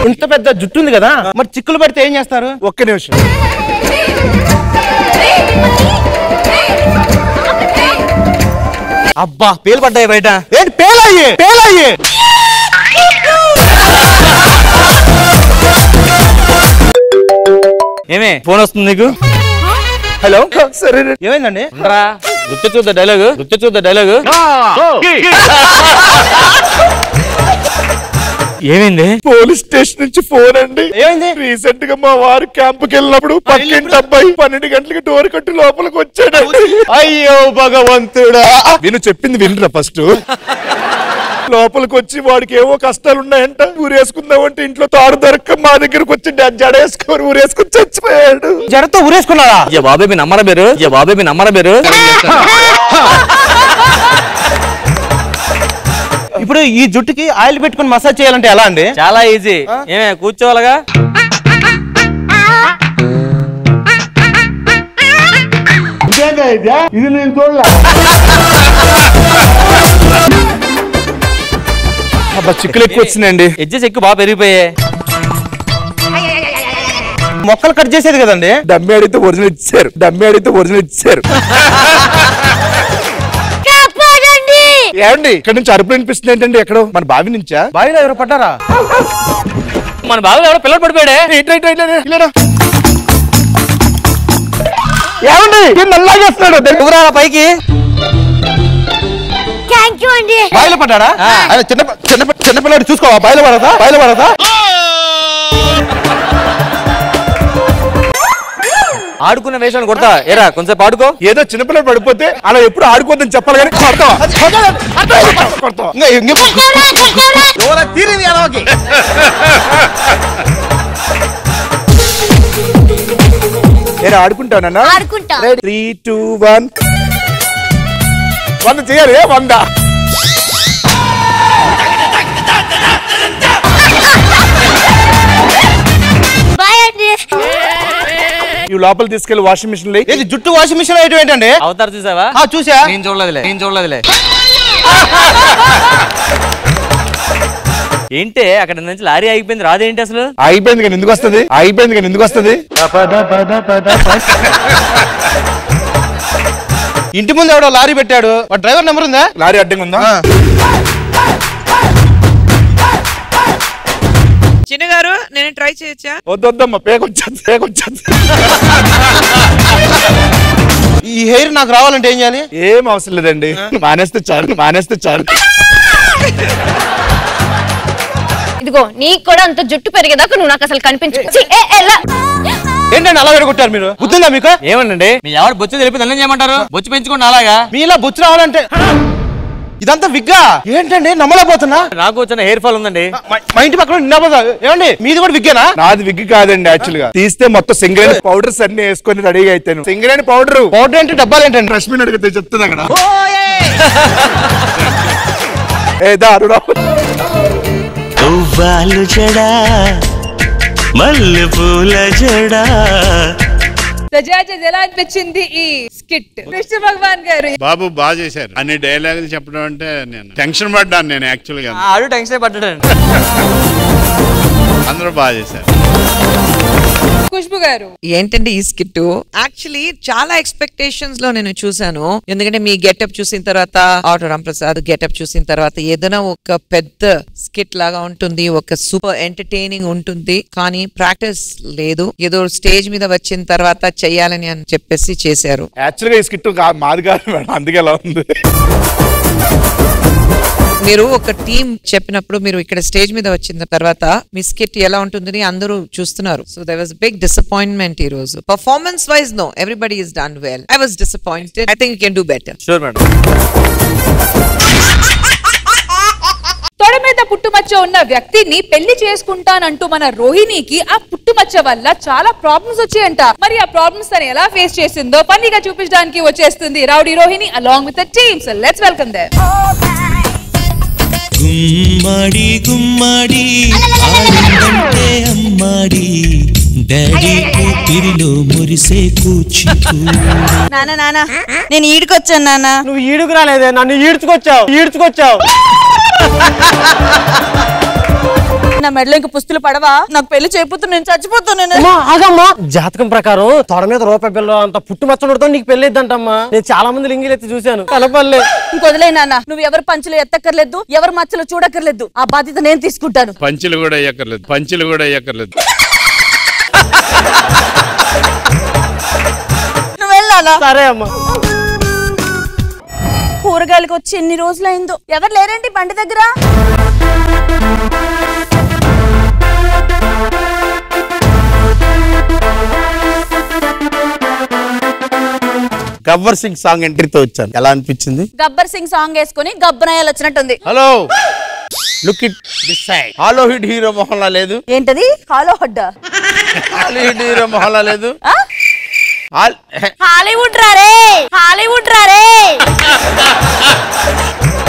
ఇంత పెద్ద జుట్టు ఉంది కదా మరి చిక్కులు పడితే ఏం చేస్తారు? ఒక్క నిమిషం. అబ్బా పేలు పడ్డాయి బయట? ఏంటి పేలయ్యే? పేలయ్యే! ఏమే ఫోన్ వస్తుంది నీకు? హలో? సరే ఏమైందండి? గుర్తు చూద్దా డైలాగు గుర్తు చూద్దా డైలాగు ఏమైంది? పోలీస్ స్టేషన్ నుంచి ఫోన్ అండి. ఏమైంది? రీసెంట్గా మా వారు క్యాంపుకి వెళ్ళినప్పుడు పక్కింటి అబ్బాయి పన్నెండు గంటలకి డోర్ కట్టి లోపలికి వచ్చాడు అయ్యో భగవంతుడా. నేను చెప్పింది వినరా ఫస్ట్ లోపలికి వచ్చి వాడికి ఏవో కష్టాలు ఉన్నాయంట. ఊరేసుకుందామంటే ఇంట్లో తాడు దొరక్క మా దగ్గరకు వచ్చి జడేసుకొని ఊరేసుకొని చచ్చిపోయాడు. జడతో ఊరేసుకున్నారా ఏ బాబే మీ నమ్మర ఏ బాబే మీ నమ్మర పేరు ఇప్పుడు ఈ జుట్టుకి ఆయిల్ పెట్టుకుని మసాజ్ చేయాలంటే ఎలా అండి? చాలా ఈజీ. ఏమే కూర్చోవాలగా? ఇది? నేను చూడలే. అబ్బా చిక్కులు ఎక్కువ వచ్చినాయండి. ఎడ్జెస్ ఎక్కువ బాగా పెరిగిపోయాయి. మొక్కలు కట్ చేసేది కదండి? డమ్మి అడిగితే ఒరిజినల్ ఇచ్చారు డమ్మి అడిగితే ఒరిజినల్ ఇచ్చారు ఏమండి? ఇక్కడ నుంచి అరుపు వినిపిస్తుంది ఏంటండి ఎక్కడో? మన బావి నుంచా? బావిలో ఎవరు పడ్డారా? మన బాబు ఎవరో పిల్లలు పడిపోయాడే. రైట్ రైట్ రైట్ ఇలారా ఏమండి? నల్లాగేస్తున్నాడు ఎవరా పైకి? థ్యాంక్ యూ అండి. బావిలో పడ్డాడా? ఆయన చిన్న చిన్న చిన్నపిల్లాడు చూసుకోవా? బావిలో పడదా? బావిలో పడదా? ఆడుకున్న వేషాన్ని కొడతా. ఏరా కొంచెం ఆడుకో. ఏదో చిన్నపిల్లలు పడిపోతే అలా ఎప్పుడు ఆడుకోవద్దని చెప్పాలి కానీ కొడతావా? నేను ఆడుకుంటానన్నా ఆడుకుంటా. త్రీ టూ వన్ వంద చేయాలి వంద? బాయ్ అండి ఇవి లోపల తీసుకెళ్ళి వాషింగ్ మిషన్లో. ఏది జుట్టు వాషింగ్ మిషన్ ఏంటండి అవతారు చూసావా? ఆ, చూసా నేను చూడలేదులే నేను చూడలేదులే. ఏంటి అక్కడ నుంచి లారీ ఆగిపోయింది రాదేంటి అసలు? అయిపోయింది కానీ ఎందుకు వస్తుంది? అయిపోయింది కానీ ఎందుకు వస్తుంది? ఇంటి ముందు ఎవడో లారీ పెట్టాడు. వాడు డ్రైవర్ నెంబర్ ఉందా? లారీ అడ్డంగా ఉందా? చిన్న గారు నేను ట్రై చేయొచ్చా వద్దొద్దమ్మా పేకొచ్చేది పేకొచ్చేది ఈ హెయిర్ నాకు రావాలంటే ఏం చేయాలి? ఏం అవసరం లేదండి. మానేస్తే చాలు మానేస్తే చాలు. ఇదిగో నీకు కూడా అంత జుట్టు పెరిగేదాకా నువ్వు నాకు అసలు కనిపించు. ఛీ, ఏ, ఎలా? ఏంటండి అలా విడగొట్టారు మీరు? గుర్తుందా మీకు? ఏమండి మీ ఎవరు బొచ్చు తెలిపి దండం చేయమంటారు? బొచ్చు పెంచుకోండి అలాగా. మీలా బొచ్చు రావాలంటే ఇదంతా విగ్గా? ఏంటండి? నమ్మలేకపోతున్నా? నాకు వచ్చిన హెయిర్ ఫాల్ ఉందండి. మా- ఇంటి పక్కన నిన్నపోదా ఏమండి? మీది కూడా విగ్గేనా? నాది విగ్గి కాదండి యాక్చువల్గా. తీస్తే మొత్తం సింగరేణి పౌడర్స్ అన్ని వేసుకొని రెడీగా అయితాను. సింగరేణి పౌడర్. పౌడర్ ఏంటి? డబ్బాలు ఏంటండి? రష్మిన్ అడిగితే చెప్తుంది అక్కడ ఏ పువ్వాలు జడా మల్లె పూల జడా సజాజ ఎలా అనిపించింది ఈ స్కిట్? కృష్ణ భగవాన్ గారు. బాబు బాగా చేశారు. అన్ని డైలాగులు చెప్పడం అంటే నేను టెన్షన్ పడ్డాను నేను యాక్చువల్గా. ఆడు టెన్షన్ పడ్డాడు. అందరూ బాగా చేశారు. ఖుష్బు గారు. ఏంటండి ఈ స్కిట్ యాక్చువల్లీ చాలా ఎక్స్పెక్టేషన్స్లో నేను చూసాను ఎందుకంటే మీ గెటప్ చూసిన తర్వాత ఆటో రాంప్రసాద్ గెటప్ చూసిన తర్వాత ఏదైనా ఒక పెద్ద స్కిట్ లాగా ఉంటుంది ఒక సూపర్ ఎంటర్టైనింగ్ ఉంటుంది కానీ ప్రాక్టీస్ లేదు. ఏదో స్టేజ్ మీద వచ్చిన తర్వాత చెయ్యాలని అని చెప్పేసి చేశారు. యాక్చువల్గా ఈ స్కిట్ మాది కాదు మేడం అందుకే ఎలా ఉంది. మీరు ఒక టీం చెప్పినప్పుడు మీరు ఇక్కడ స్టేజ్ మీద వచ్చిన తర్వాత మీ స్కిట్ ఎలా ఉంటుందని అందరూ చూస్తున్నారు. So they was big disappointment ఈ రోజు. Performance wise no everybody is done well I was disappointed I think you can do better sure madam తొడ మీద పుట్టుమచ్చ ఉన్న వ్యక్తిని పెళ్ళి చేసుకుంటానంటూ మన రోహిణికి ఆ పుట్టుమచ్చ వల్ల చాలా ప్రాబ్లమ్స్ వచ్చాయంట. మరి ఆ ప్రాబ్లమ్స్ తను ఎలా ఫేస్ చేసిందో ఫన్నీగా చూపించడానికి వచ్చేస్తుంది rowdy Rohini along with teams let's welcome there గుమ్మడి గుమ్మడి ఆడిందంటే అమ్మాడి డాడీ కూపిరిలో మురిసే నాన్న నాన్న నేను ఈడుకొచ్చాను నాన్న నువ్వు ఈడుకు రాలేదే నన్ను ఈడ్చుకొచ్చావు ఈడ్చుకొచ్చావు. నా మెడలో ఇంకా పుస్తులు పడవా? నాకు పెళ్ళి చేయకపోతే నేను చచ్చిపోతాను నేను. అమ్మా ఆగమ్మా. జాతకం ప్రకారం తొడ మీద రూపాయి బిల్ల అంత పుట్టు మచ్చడుతో నీకు పెళ్ళిద్దంటమ్మా నేను చాలా మంది లింగిలు ఎత్తి చూశాను. కలపల్లే ఇంకొదిలే నాన్న నువ్వు ఎవరు పంచులు ఎత్తక్కర్లేదు ఎవరు మచ్చలు చూడక్కర్లేదు. ఆ బాధ్యత నేను తీసుకుంటాను. పంచులు కూడా అయ్యక్కర్లేదు పంచులు కూడా అయ్యక్కర్లేదు నువ్వు వెళ్ళాలా సరే అమ్మా. కూరగాయలకు వచ్చి ఎన్ని రోజులైందో. ఎవరు లేరండి బండి దగ్గర? గబ్బర్ సింగ్ సాంగ్ ఎంట్రీతో వచ్చాను. ఎలా అనిపించింది? గబ్బర్ సింగ్ సాంగ్ వేసుకుని గబ్బనాయాలు వచ్చినట్టుంది. Hello! Look it this side hello hit hero మొహల్లా లేదు. ఏంటది? హాలో హడ్డ హాలో హిట్ హీరో మొహల్లా లేదు హాలీవుడ్ రారే! హాలీవుడ్ రారే!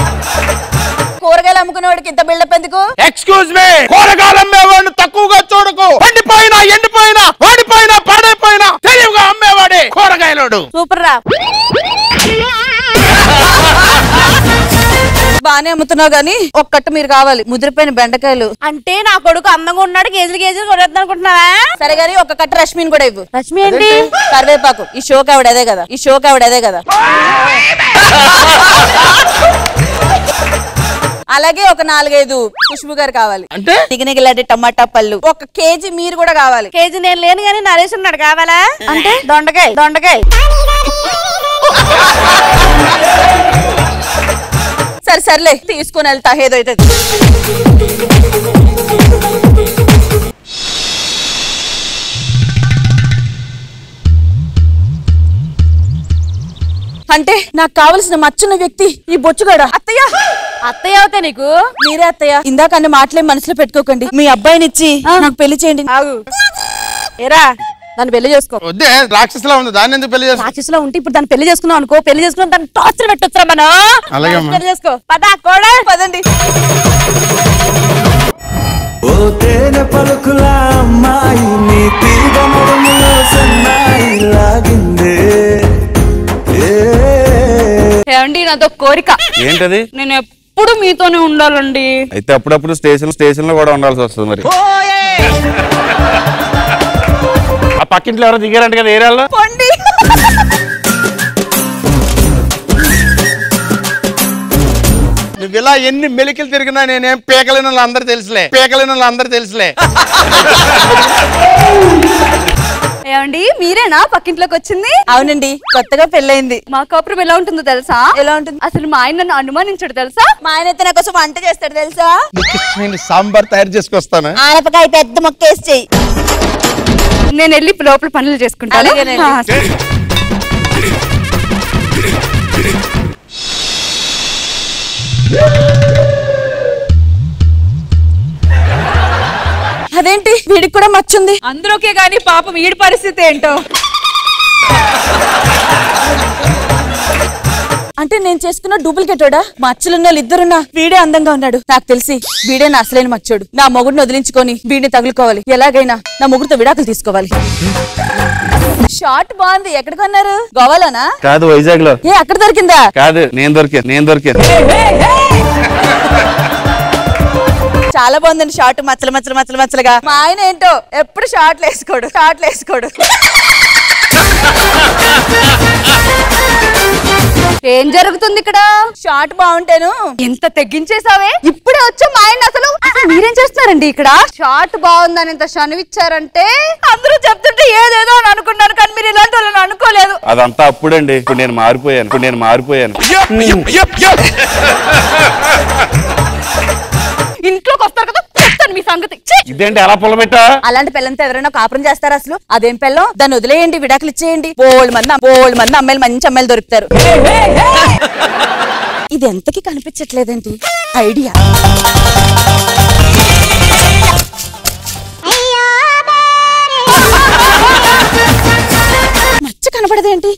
కూరగాయలు అమ్ముకునేవాడికి ఇంత బిల్డప్ ఎందుకు? ఎక్స్క్యూజ్ మీ కూరగాయలు అమ్మేవాడిని తక్కువగా చూడకు. పండిపోయిన ఎండిపోయిన వాడిపోయిన పాడైపోయిన తెలివిగా అమ్మేవాడే కూరగాయలోడు. సూపర్ రా. బానే అమ్ముతున్నావు గానీ ఒక్కట్టు మీరు కావాలి ముదిరిపోయిన బెండకాయలు. అంటే నా కొడుకు అందంగా ఉన్నాడు కేజీలు కేజీలు అనుకుంటున్నావా? సరే గానీ ఒక కట్ట రష్మిని కూడా ఇవ్వు. రష్మి ఏంటి? కరివేపాకు. ఈ షోకి ఆవిడ అదే కదా. ఈ షోకి ఆవిడ అదే కదా. అలాగే ఒక నాలుగైదు ఖుష్బు గారు కావాలి. అంటే? నిగనిగలాడే టమాటా పళ్ళు. ఒక కేజీ మీరు కూడా కావాలి. కేజీ నేను లేను కానీ నరేష్ ఉన్నాడు కావాలా? అంటే? దొండకాయ దొండకాయ. సరే సర్లే తీసుకుని వెళ్తా ఏదో అంటే నాకు కావలసిన మచ్చున్న వ్యక్తి ఈ బొచ్చుగాడ? అత్తయ్య! అత్తయ్య అవుతా నీకు? మీరే అత్తయ్య. ఇందాక అన్ని మాటలే మనసులో పెట్టుకోకండి. మీ అబ్బాయిని ఇచ్చి నాకు పెళ్ళి చేయండి. ఆగు. ఏరా నన్ను పెళ్ళి చేసుకో. వద్దే రాక్షసులా ఉంది. దాన్ని ఎందుకు పెళ్ళి చేస్తా రాక్షసులో ఉంటే ఇప్పుడు దాన్ని పెళ్ళి చేసుకున్నాం అనుకో పెళ్ళి చేసుకున్నాం దాన్ని టార్చర్ పెట్టొచ్చురా మనం. అలాగే అమ్మా. పెళ్ళి చేసుకో. పదా కూడా? పదండి. ఓ తేనె పలుకుల అమ్మాయి నీ తీగ నడుములో సన్నాయి లాగిందే. ఏమండి నాతో కోరిక. ఏంటది? నేను ఎప్పుడు మీతోనే ఉండాలండి. అయితే అప్పుడప్పుడు స్టేషన్ స్టేషన్లో కూడా ఉండాల్సి వస్తుంది మరి. ఆ పక్కింట్లో ఎవరో దిగారంట కదా ఏరియాలో? పొండి. నువ్వు ఇలా ఎన్ని మెలికలు తిరిగినా నేనేం పీకలేని వాళ్ళు అందరూ తెలుసులే. పీకలేని వాళ్ళు అందరూ తెలుసులే. ఏమండి మీరేనా పక్కింట్లోకి వచ్చింది? అవునండి కొత్తగా పెళ్ళైంది మా కాపురం ఎలా ఉంటుందో తెలుసా? ఎలా ఉంటుంది? అసలు మా ఆయన నన్ను అనుమానించడు తెలుసా? మా ఆయన అయితే నా కోసం వంట చేస్తాడు తెలుసా? నేను సాంబార్ తయారు చేసుకొస్తాను? ఆనపకాయ పెద్ద మొక్క వేసి చెయ్యి. నేను వెళ్ళి లోపల పనులు చేసుకుంటాను. అలాగేనండి. ఆ, సరే. అదేంటి? వీడికి కూడా మచ్చుంది. అందరికే గాని పాపం ఈడి పరిస్థితి ఏంటో? అంటే నేను చేసుకున్న డూప్లికేటోడా మచ్చలున్న వాళ్ళు ఇద్దరున్నా వీడే అందంగా ఉన్నాడు. నాకు తెలిసి వీడే నా అసలైన మచ్చోడు. నా మొగుడిని వదిలించుకొని వీడిని తగులుకోవాలి. ఎలాగైనా నా మొగుడితో విడాకులు తీసుకోవాలి. షార్ట్ బాగుంది. ఎక్కడ కొన్నారు గోవాలోనా? కాదు వైజాగ్లో ఏ అక్కడ దొరికిందా? కాదు నేను దొరికాను నేను దొరికాను చాలా బాగుందండి షార్ట్ మచ్చలు మచ్చలు మచ్చలు మచ్చలుగా. మా ఆయన ఏంటో ఎప్పుడు షార్ట్లు వేసుకోడు షార్ట్లు వేసుకోడు. ఏం జరుగుతుంది ఇక్కడ? షార్ట్ బాగుంటేను. ఎంత తెగ్గించేసావే ఇప్పుడే వచ్చా మా ఆయన అసలు. అసలు మీరేం చేస్తున్నారండి ఇక్కడ? షార్ట్ బాగుందని ఇంత శనివిచ్చారంటే? అందరూ చెప్తుంటే ఏదేదో అని అనుకున్నాను కానీ మీరు ఇలాంటి వాళ్ళని అనుకోలేదు. అదంతా అప్పుడండి. ఇప్పుడు నేను మారిపోయాను. ఇప్పుడు నేను మారిపోయాను. ఇంట్లోకి వస్తారు కదా చెప్తాను మీ సంగతి! ఇదేంటి పొలబెట్టా అలాంటి పిల్లలతో ఎవరైనా కాపురం చేస్తారా అసలు? అదేం పిల్లం? దాన్ని వదిలేయండి విడాకులు ఇచ్చేయండి. బోల్డ్ మంది బోల్డ్ మంది అమ్మాయిలు మంచి అమ్మాయిలు దొరుకుతారు. ఇది ఎంతకి కనిపించట్లేదండి? ఐడియా. మచ్చ కనపడదేంటి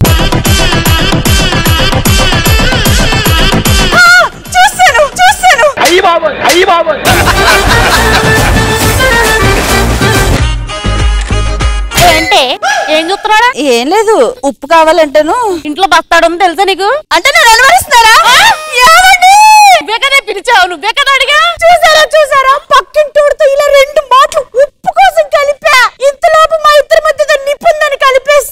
అయ్యి బాబోయ్ అయ్యి బాబోయ్ ఏంటే ఏం చూస్తున్నాడా? ఏం లేదు ఉప్పు కావాలంటేను. ఇంట్లో బస్తాడు తెలుసా నీకు? అంటే నేను ఏమండి? బేకనే పిలిచావు? నువ్వు బేకన అడిగా? చూసారా చూసారా? పక్కింటోడితో ఇలా రెండు మాటలు ఉప్పు కోసం కలిపా. ఇంతలోపు మా ఇద్దరి మధ్య నిప్పుందని కలిపేసింది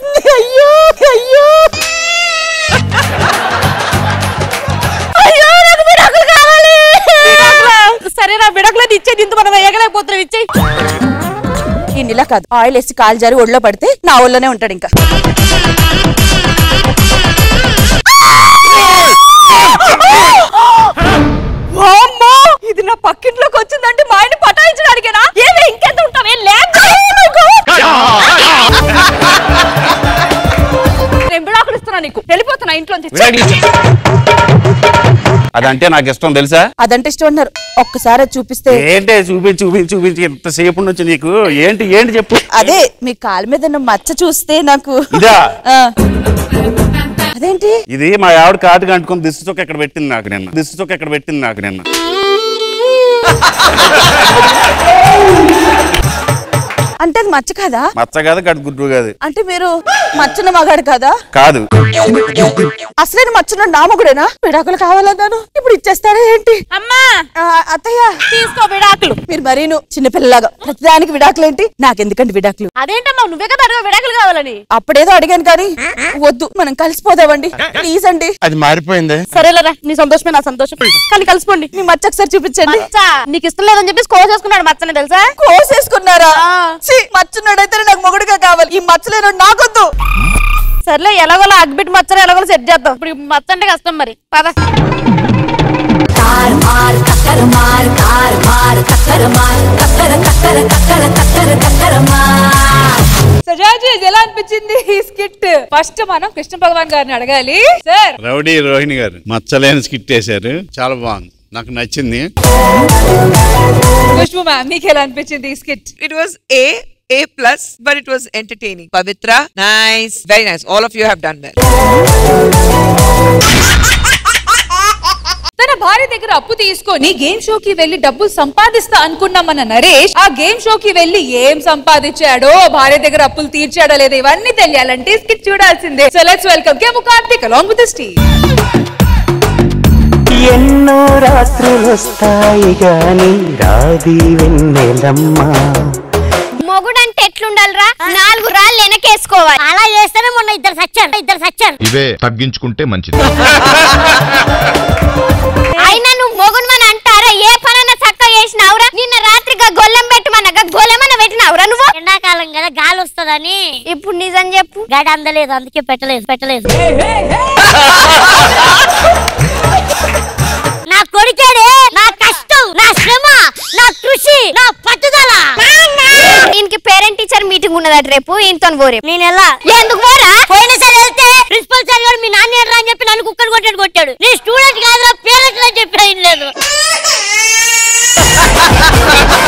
ఇలా కాదు. ఆయిల్ వేసి కాలు జారి ఒళ్ళో పడితే నా ఒళ్ళోనే ఉంటాడు ఇంకా. ఇది నా పక్కింట్లోకి వచ్చిందంటే మా ఆయన పటాయించడానికేనా? ఏమే ఇంకెంత ఉంటావే? లేక oh నేను ఇస్తున్నా నీకు. వెళ్ళిపోతున్నా ఇంట్లో అదంటే నాకు ఇష్టం తెలుసా? అదంటే ఇష్టం అన్నారు ఒక్కసారి అది చూపిస్తే ఏంటి చూపించి చూపించి చూపించి. ఎంతసేపు నుంచి నీకు? ఏంటి ఏంటి చెప్పు? అదే మీ కాలు మీద ఉన్న మచ్చ చూస్తే నాకు ఇదా? ఆ. అదేంటి? ఇది మా ఆవిడ కాటుగా అంటుకుని దిష్టి చొక్క ఎక్కడ పెట్టింది నాకు నిన్న? దిష్టి చొక్క ఎక్కడ పెట్టింది నాకు నిన్న? అంటే అది మచ్చ కాదా? మచ్చ కాదు గడ్డ గుడ్డు కాదు. అంటే మీరు మచ్చున్న మగాడు కాదా? కాదు. అసలైన మచ్చున్న నామగుడేనా విడాకులు కావాలన్నాను ఇప్పుడు ఇచ్చేస్తారా ఏంటి? అమ్మా! అత్తయ్య! తీసుకో విడాకులు మీరు మరీను చిన్నపిల్లలాగా. ప్రతిదానికి విడాకులు ఏంటి నాకెందుకండి విడాకులు? అదేంటమ్మా నువ్వే కదా విడాకులు కావాలని? అప్పుడేదో అడిగాను కానీ వద్దు మనం కలిసిపోదామండి. ప్లీజ్ అండి. అది మారిపోయింది. సరేలేరా నీ సంతోషమే నా సంతోషం. కానీ కలిసిపోండి. మీ మచ్చ ఒకసారి చూపించండి. నీకు ఇష్టం లేదని చెప్పేసి కోసేసుకున్నాడు మచ్చని తెలుసా? కోసేసుకున్నారా ఛీ, మచ్చున్నాడైతే నాకు మొగుడుగా కావాలి. ఈ మచ్చలేను నాకొద్దు. సర్లే ఎలాగోలా అగ్బిట్ మచ్చని ఎలాగోలా సెట్ చేద్దాం. ఇప్పుడు ఈ మచ్చ అంటే కష్టం మరి. పద. ఎలా అనిపించింది ఈ స్కిట్ ఫస్ట్ మనం కృష్ణ భగవాన్ గారిని అడగాలి. సార్ రౌడీ రోహిణి గారు మచ్చలేని స్కిట్ వేశారు. చాలా బాగుంది. నాకు నచ్చింది ఖుష్బు మ్యామ్ మీకు ఎలా అనిపించింది ఈ skit It was A, A plus, but it was entertaining. Pavitra, nice, very nice. All of you have done well. తన భార్య దగ్గర అప్పు తీసుకొని గేమ్ షోకి వెళ్ళి డబ్బులు సంపాదిస్తా అనుకున్న మన నరేష్ ఆ గేమ్ షోకి వెళ్ళి ఏం సంపాదించాడో భార్య దగ్గర అప్పులు తీర్చాడో లేదో ఇవన్నీ తెలియాలంటే స్కిట్ చూడాల్సిందే so let's welcome Kevvu Karthik along with tea ఎన్నో రాత్రులొస్తాయి గాని రాది వెన్నెలమ్మా. మొగుడంటే ఎట్లుండాలిరా? నాలుగు రాళ్ళు వెనకేసుకోవాలి. అలా చేస్తేనే మొన్న ఇద్దరు సచ్చారు. ఇద్దరు సచ్చారు. ఇవే తగ్గించుకుంటే మంచిది. అయినా నువ్వు మొగుడుమని అంటారా? ఏ పనన్నా చక్కగా చేసినావురా? నిన్న రాత్రిగా గొల్లెం పెట్టమనగా గొల్లెమన్న పెట్టినావురా నువ్వు? ఎండాకాలం కదా గాలి వస్తుందని. ఇప్పుడు నిజం చెప్పు. గడి అందలేదు అందుకే పెట్టలేదు పెట్టలేదు. నా శ్రమ నా కృషి నా పట్టుదల. దీనికి పేరెంట్ టీచర్ మీటింగ్ ఉన్నదట రేపు ఈయనతో పోరే నేను ఎలా? ఎందుకు పోరా? పోయిన సరే వెళ్తే ప్రిన్సిపల్ సార్ గారు మీ నాన్న ఎర్రా అని చెప్పి నన్ను కుక్కర్ కొట్టాడు కొట్టాడు. నీ స్టూడెంట్ కాదురా పేరెంట్ అని చెప్పి లేదు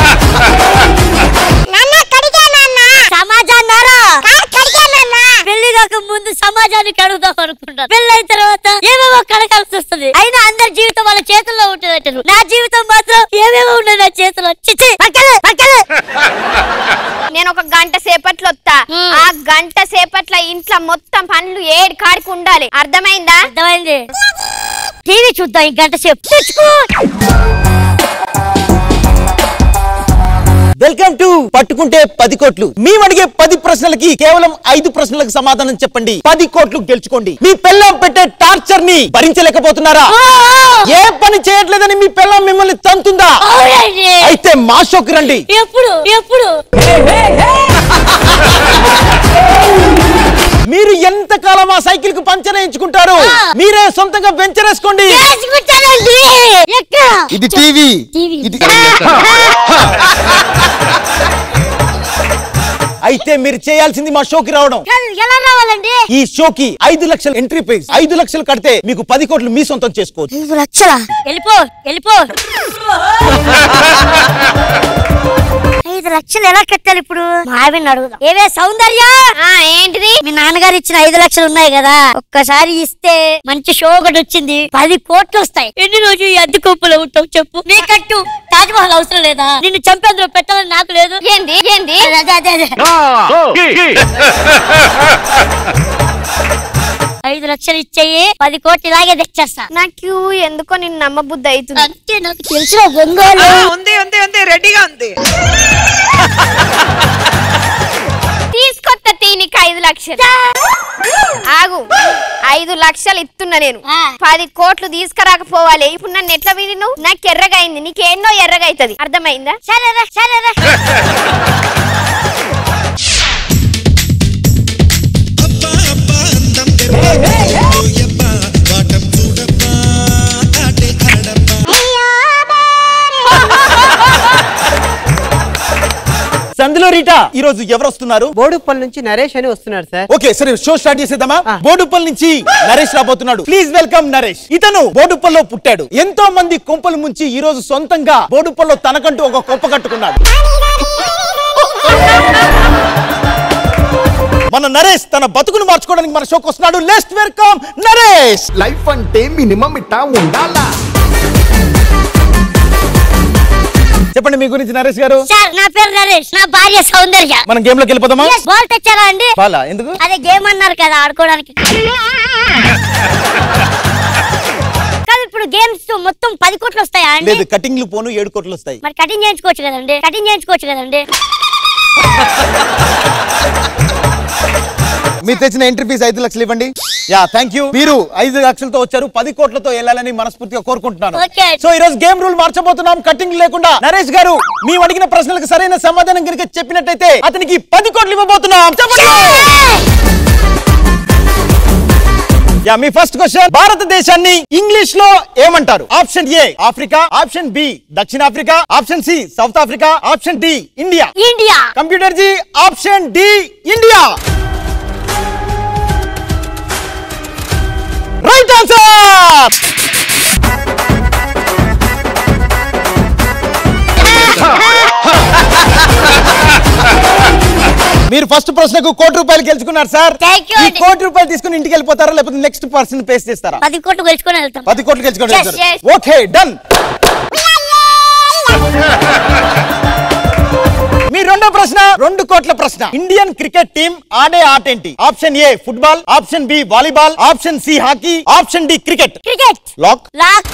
ముందు సమాజానికి అడుగుదాం అనుకుంటారు పెళ్ళి అయిన తర్వాత ఏమేమో కడగాల్సి వస్తుంది. అయినా అందరి జీవితం వాళ్ళ చేతుల్లో ఉంటుంది నా జీవితం మాత్రం ఏమేమో ఉండదు నా చేతిలో చిచి నేను ఒక గంట సేపట్లో వస్తా ఆ గంట సేపట్లో ఇంట్లో మొత్తం పనులు ఏడు కాడికి ఉండాలి. అర్థమైందా? అర్థమైంది. టీవీ చూద్దాం ఈ గంట సేపు. తెచ్చుకో. వెల్కమ్ టు పట్టుకుంటే పది కోట్లు. మేము అడిగే పది ప్రశ్నలకి కేవలం ఐదు ప్రశ్నలకు సమాధానం చెప్పండి. పది కోట్లు గెలుచుకోండి. మీ పిల్లం పెట్టే టార్చర్ని భరించలేకపోతున్నారా? ఏ పని చేయట్లేదని మీ పిల్లం మిమ్మల్ని తంతుందా? అయితే మా షోకి రండి. ఎప్పుడు? ఎప్పుడు? మీరు ఎంత కాలం ఆ సైకిల్కు పంచర్ వేయించుకుంటారు? మీరే సొంతంగా వెంచర్ వేసుకోండి. ఇది టీవీ. ఇది అయితే మీరు చేయాల్సింది మా షోకి రావడం. ఎలా రావాలండి? ఈ షోకి ఐదు లక్షల ఎంట్రీ ప్రైస్ ఐదు లక్షలు కడితే మీకు పది కోట్లు మీ సొంతం చేసుకోవచ్చు. ఐదు లక్షల? వెళ్ళిపో వెళ్ళిపో. ఐదు లక్షలు ఎలా కట్టాలి ఇప్పుడు? మావిని అడుగుదాం. ఏవే సౌందర్య? ఆ, ఏంటిది? మీ నాన్నగారు ఇచ్చిన ఐదు లక్షలు ఉన్నాయి కదా. ఒక్కసారి ఇస్తే మంచి షో ఒకటి వచ్చింది. పది కోట్లు వస్తాయి. ఎన్ని రోజు ఈ అద్దె కుప్పలో ఉంటావు చెప్పు. నీ కట్టు తాజ్ మహల్ అవసరం లేదా? నిన్ను చంపేందులో పెట్టాలని నాకు లేదు. ఏంది? ఏంది? అదే అదే అదే ఐదు లక్షలు ఇచ్చేయి పది కోట్లు ఇలాగే తెచ్చేస్తా. నాకు ఎందుకో నిన్ను నమ్మబుద్ధి అవుతుంది అంటే నాకు తెలిసిన ఉంది ఉంది ఉంది రెడీగా ఉంది. తీసుకొత్త తీనికి ఐదు లక్షలు. ఆగు ఐదు లక్షలు ఇస్తున్నా నేను. పది కోట్లు తీసుకురాకపోవాలి. ఇప్పుడు నన్ను ఎట్లా విని నువ్వు నాకు ఎర్రగా అయింది నీకేందో ఎర్రగా అవుతుంది. అర్థమైందా? సరేరా సరేరా ఈ రోజు ఎవరు వస్తున్నారు బోడుప్పల్ నుంచి నరేష్ అని వస్తున్నారు సార్. ఓకే సరే షో స్టార్ట్ చేసేద్దామా? బోడుప్పల్ నుంచి నరేష్ రాబోతున్నాడు. Please welcome Naresh. ఇతను బోడుప్పల్లో పుట్టాడు. ఎంతో మంది కొంపలు ముంచి ఈ రోజు సొంతంగా బోడుప్పల్లో తనకంటూ ఒక కొంప కట్టుకున్నాడు. మన నరేష్ తన బతుకును మార్చుకోవడానికి మన షోకి వస్తున్నాడు. లెస్ట్ వెల్కమ్ నరేష్. లైఫ్ అంటే మినిమం ఇట్టా ఉండాలా? చెప్పండి మీ గురించి నరేష్ గారు. సార్ నా పేరు నరేష్ నా భార్య సౌందర్య. మనం గేమ్లోకి వెళ్ళిపోదామా? Yes, బాల్ తెచ్చారా అండి? బాలా ఎందుకు? అదే గేమ్ అన్నారు కదా ఆడుకోవడానికి. ఇప్పుడు గేమ్స్ మొత్తం పది కోట్లు వస్తాయా అండి? లేదు కటింగ్లు పోను ఏడు కోట్లు వస్తాయి. మరి కటింగ్ చేయించుకోవచ్చు కదండి? కటింగ్ చేయించుకోవచ్చు కదండి? మీరు తెచ్చిన ఎంట్రీ ఫీజు ఐదు లక్షలు ఇవ్వండి. యా థ్యాంక్ యూ మీరు ఐదు లక్షలతో వచ్చారు పది కోట్లతో వెళ్ళాలని మనస్ఫూర్తిగా కోరుకుంటున్నాను. Okay. సో ఈ రోజు గేమ్ రూల్ మార్చబోతున్నాం కటింగ్ లేకుండా. నరేష్ గారు మేము అడిగిన ప్రశ్నలకు సరైన సమాధానం కనుక చెప్పినట్టయితే అతనికి పది కోట్లు ఇవ్వబోతున్నాం. చెప్పండి. యా మీ ఫస్ట్ క్వశ్చన్ భారతదేశాన్ని ఇంగ్లీష్లో ఏమంటారు? Option A Africa option B దక్షిణాఫ్రికా option C South Africa option D India India computer ji option D India right answer మీరు ఫస్ట్ ప్రశ్నకు కోటి రూపాయలు గెలుచుకున్నారు సార్. Thank you ఈ అండి. కోటి రూపాయలు తీసుకుని ఇంటికి వెళ్ళిపోతారా? లేకపోతే నెక్స్ట్ పర్సన్ పేస్ చేస్తారా? పది కోట్లు గెలుచుకొని వెళ్తాం. పది కోట్లు గెలుచుకోండి yes. ఓకే డన్ మీ రెండో ప్రశ్న రెండు కోట్ల ప్రశ్న. ఇండియన్ క్రికెట్ టీం ఆడే ఆట ఏంటి? Option A football option B volleyball option C hockey option D cricket. Cricket. Lock. Lock.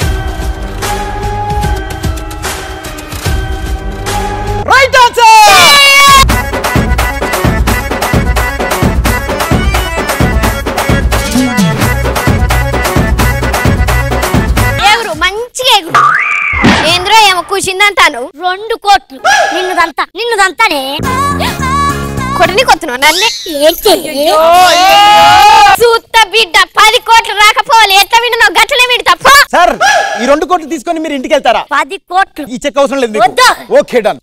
Right answer కూర్చుందంటాను రెండు కోట్లు. నిన్నుదంతా నిన్నుదంతానే కొట్టని కొత్తున్నావు నన్ను. ఏంటి? సూత్త బిడ్డ పది కోట్లు రాకపోవాలి. ఎట్లా విన్నావు గట్లనే విడి తప్ప సార్ ఈ రెండు కోట్లు తీసుకొని మీరు ఇంటికి వెళ్తారా పది కోట్లు. ఈ చెక్ అవసరం లేదు. వద్దు. Okay done.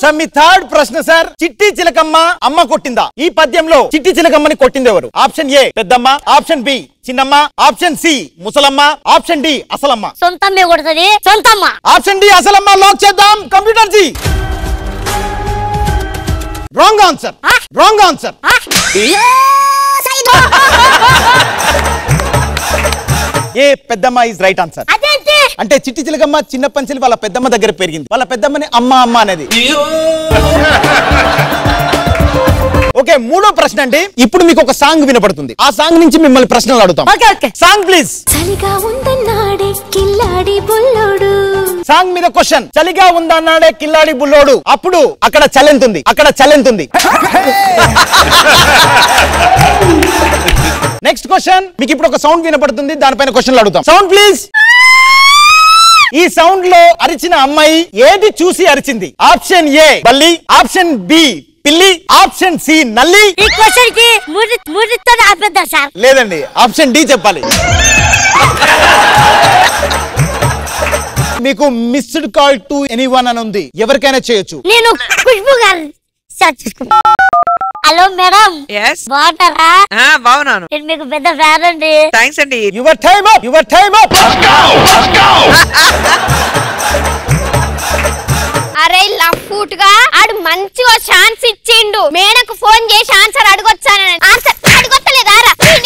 సార్ మీ థర్డ్ ప్రశ్న సార్ చిట్టి చిలకమ్మ అమ్మ కొట్టిందా? ఈ పద్యంలో చిట్టి చిలకమ్మని కొట్టింది ఎవరు ఆప్షన్ ఏ పెద్దమ్మ. ఆప్షన్ బి చిన్నమ్మ. ఆప్షన్ సి ముసలమ్మ. ఆప్షన్ డి అసలమ్మ. సొంతమ్మే కొడుతుంది. సొంతమ్మ. ఆప్షన్ డి అసలమ్మ. లాక్ చేద్దాం. Computer ji wrong answer wrong answer A పెద్దమ్మ ఇస్ రైట్ ఆన్సర్ అదేంటి? అంటే చిట్టి చిలకమ్మ చిన్న పంచెలి వాళ్ళ పెద్దమ్మ దగ్గర పెరిగింది. వాళ్ళ పెద్దమ్మని అమ్మ అమ్మ అనేది. ఓకే మూడో ప్రశ్న అండి. ఇప్పుడు మీకు ఒక సాంగ్ వినపడుతుంది. ఆ సాంగ్ నుంచి మిమ్మల్ని ప్రశ్నలు అడుగుతాం. Song please. చలిగా ఉందన్నాడే కిల్లాడి బుల్లోడు. సాంగ్ మీద క్వశ్చన్. చలిగా ఉందన్నాడే కిల్లాడి బుల్లోడు. అప్పుడు అక్కడ చలెంతుంది అక్కడ చలెంతుంది నెక్స్ట్ క్వశ్చన్ మీకు ఇప్పుడు ఒక సౌండ్ వినపడుతుంది. దానిపైన క్వశ్చన్లు అడుగుతాం. సౌండ్ ప్లీజ్ ఈ సౌండ్లో అరిచిన అమ్మాయి ఏది చూసి అరిచింది? ఆప్షన్ ఏ బల్లి. ఆప్షన్ బి పిల్లి. ఆప్షన్ సి నల్లి. ఈ క్వశ్చన్కి ముడి ముడితో ఆపేద్దాం సార్. లేదండి ఆప్షన్ డి చెప్పాలి. మీకు missed call to anyone అని ఉంది. ఎవరికైనా చేయొచ్చు. నేను ఖుష్బు గారు హలో మేడం. బాగుంటారా బాగున్నాను. నేను మీకు పెద్ద ఫ్యాన్ అండి. థ్యాంక్స్ అండి. Your time up your time up అరే లఫూట్గా ఆడు మంచిగా ఛాన్స్ ఇచ్చిండు. మేడకు ఫోన్ చేసి ఆన్సర్ అడగొచ్చాను ఆన్సర్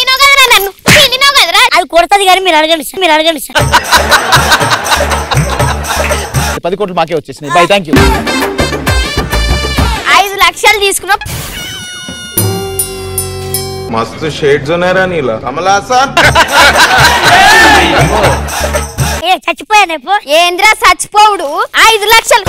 నిన్నో కదరా నన్ను. నిన్నో కదరా అది కొడుతుంది కానీ మీరు అడగండి సార్ మీరు అడగండి సార్. పది కోట్లు మాకే వచ్చేసినాయి. బై థ్యాంక్ యూ ఐదు లక్షలు తీసుకున్నా. मस्त शेड जो नाही राणीला कमला असा ఏ చచ్చిపోయాను పో ఏంద్రా చచ్చిపోవుడు ఐదు లక్షలు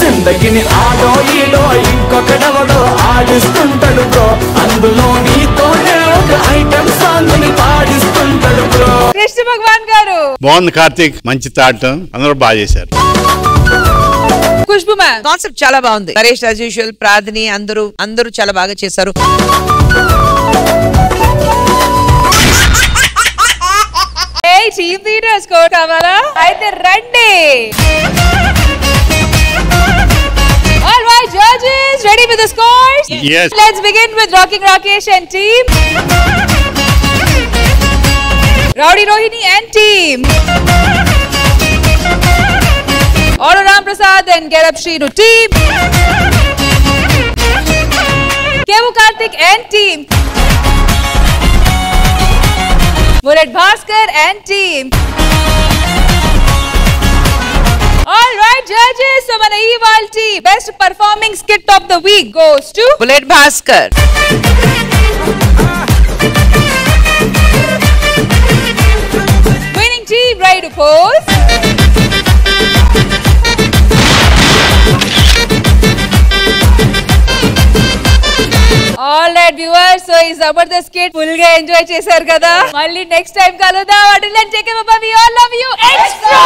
జిందగిని ఆడో ఈడో ఇంకొకడెవడో ఆడిస్తుంటాడు బ్రో అందులో నీతోనే ఒక ఐటమ్ సాంగ్ ని పాడిస్తుంటాడు బ్రో కృష్ణ భగవాన్ గారు. బాగుంది కార్తీక్ మంచి థాట్. అందరూ బాగా చేశారు. ఖుష్బు మ్యామ్ కాన్సెప్ట్ చాలా బాగుంది. నరేష్ యాజ్ యూజువల్ ప్రార్థని అందరూ అందరూ చాలా బాగా చేశారు. ఏ చీఫ్ లీడర్ స్కోర్ కావాలా? అయితే రండి. All right, judges, ready with the scores? Yes. Let's begin with Rocking Rakesh and team. Rowdy Rohini and team. Auto Ram Prasad and Get Up team. Kevu Karthik and team. Murat Bhaskar and team. All right, judges, so my Ival team, best performing skit of the week goes to Bullet Bhaskar. Bride pose all right viewers so ఈ Jabardasth kit ఫుల్గా enjoy చేశారు కదా. మళ్ళీ next time కలుద్దాం. అటు చెకే బాబా we all love you extra